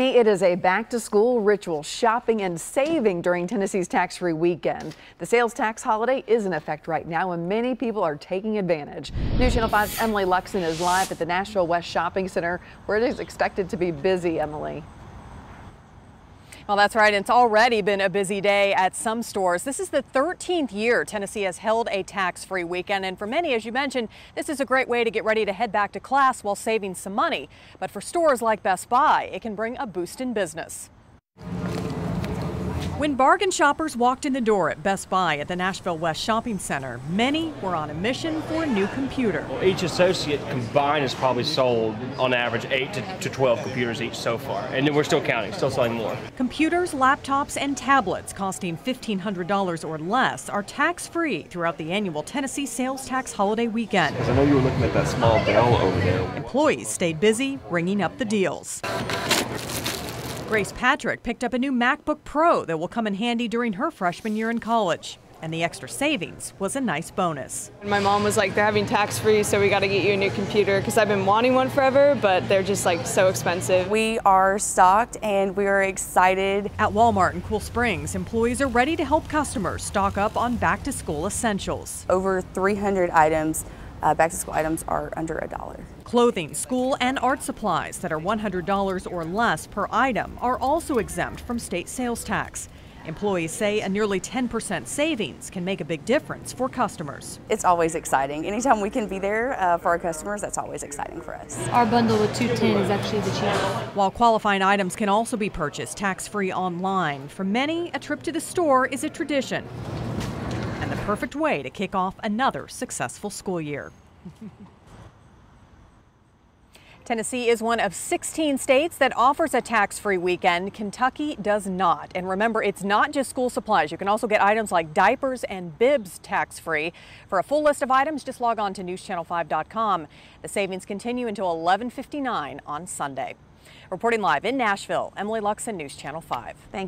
It is a back to school ritual shopping and saving during Tennessee's tax free weekend. The sales tax holiday is in effect right now and many people are taking advantage. News Channel 5's Emily Luxen is live at the Nashville West Shopping Center where it is expected to be busy, Emily. Well, that's right. It's already been a busy day at some stores. This is the 13th year Tennessee has held a tax-free weekend. And for many, as you mentioned, this is a great way to get ready to head back to class while saving some money. But for stores like Best Buy, it can bring a boost in business. When bargain shoppers walked in the door at Best Buy at the Nashville West Shopping Center, many were on a mission for a new computer. Well, each associate combined has probably sold on average 8 to, to 12 computers each so far, and we're still counting, still selling more. Computers, laptops, and tablets costing $1,500 or less are tax free throughout the annual Tennessee sales tax holiday weekend. Because I know you were looking at that small bell over there. Employees stayed busy ringing up the deals. Grace Patrick picked up a new MacBook Pro that will come in handy during her freshman year in college. And the extra savings was a nice bonus. My mom was like, they're having tax free, so we got to get you a new computer because I've been wanting one forever, but they're just like so expensive. We are stocked and we are excited. At Walmart in Cool Springs, employees are ready to help customers stock up on back to school essentials. Over 300 items uh, back to school items are under a dollar. Clothing, school, and art supplies that are $100 or less per item are also exempt from state sales tax. Employees say a nearly 10% savings can make a big difference for customers. It's always exciting. Anytime we can be there uh, for our customers, that's always exciting for us. Our bundle with 210 is actually the cheapest. While qualifying items can also be purchased tax-free online, for many, a trip to the store is a tradition and the perfect way to kick off another successful school year. Tennessee is one of 16 states that offers a tax-free weekend. Kentucky does not. And remember, it's not just school supplies. You can also get items like diapers and bibs tax-free. For a full list of items, just log on to newschannel5.com. The savings continue until 11:59 on Sunday. Reporting live in Nashville, Emily Luxen, News Channel 5. Thank